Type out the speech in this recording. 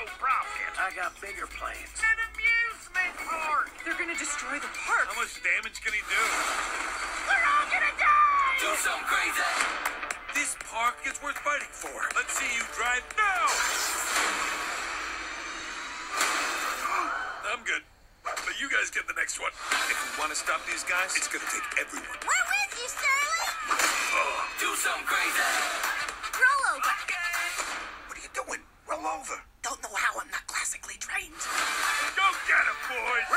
no profit. I got bigger plans. An amusement park. They're gonna destroy the park. How much damage can he do? We're all gonna die. Do some crazy. This park is worth fighting for. Let's see you drive now. I'm good. But you guys get the next one. If we want to stop these guys, it's gonna take everyone. We're with you, Surly. Oh. Do some crazy. Roll over. Okay. What are you doing? Roll over. boys.